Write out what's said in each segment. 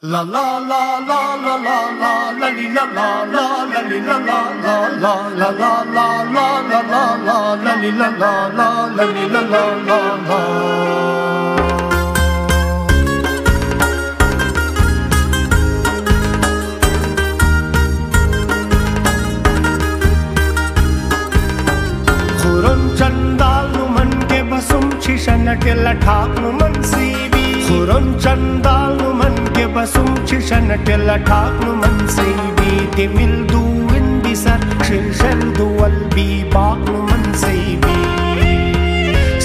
La la la la la la la la li la la la la li la la la la la la la la la la la la li la la la la li la la la la Khurun chandal nu man ke basum chishan ke lathak nu man sibi बसुं शिशनटिल ठाक्नुमन्सि बीति मिल्दु विन्दि सर् शिर्षल्दु अल्बि पाक्नुमन्सि बी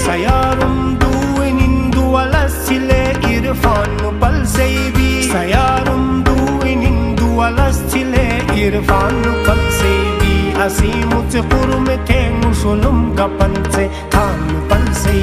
सयारुं दूनिन्दु अलसिले इरफानु पल्सै बी सयारुं दूनिन्दु अलसिले इरफानु पल्सै बी असीमुच कुरुम थे मुशुलुम कपन से थान पल्सै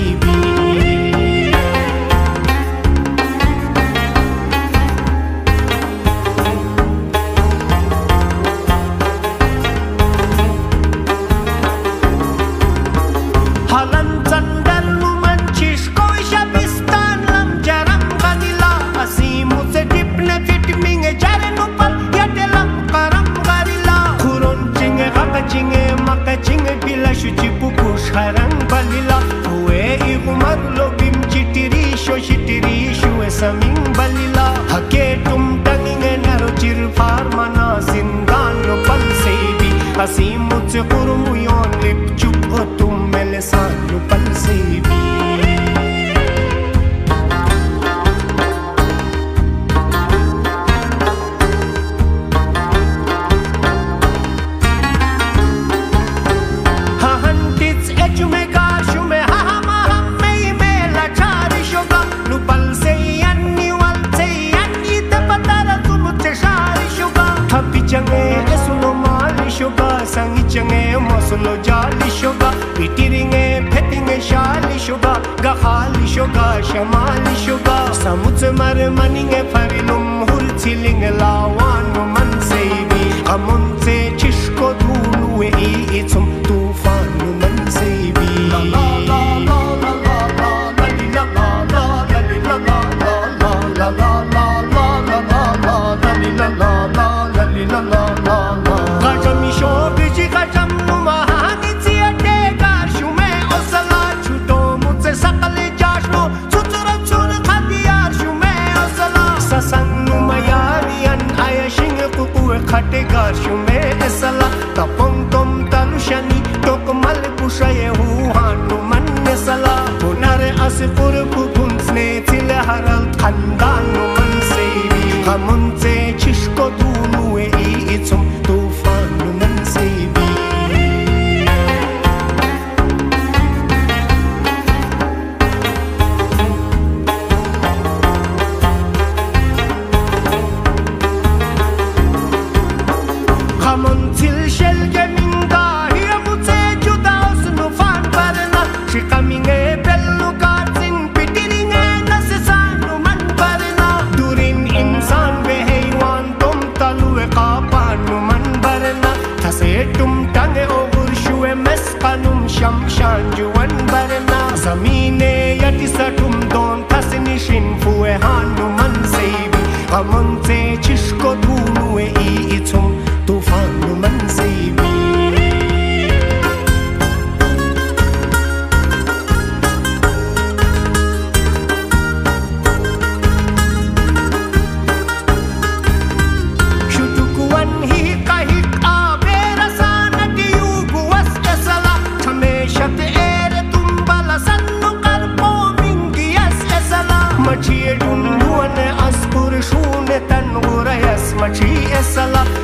חרן בלילה רואה עיר ומר לו במג'יטירישו שיטירישו וסמים בלילה הקטום דנינן הרוצ'יר פרמנה זינדן לא פלסייבי עשימו צחור מיון לפצ'ופ אותו מלסן changé es uno mali shoba sangi changé mosulo jali shoba pitiringe petinge shali shoba ga khali shoga shamali shoba samutse mar maninge farinum hul chilinge lawa shumete sala ta pom tom tanu shani tok mal pushaye hu hanu manne sala bunare as fur bu punsne til haral khandanu man sevi hamunse chishko dunu e itzum find you.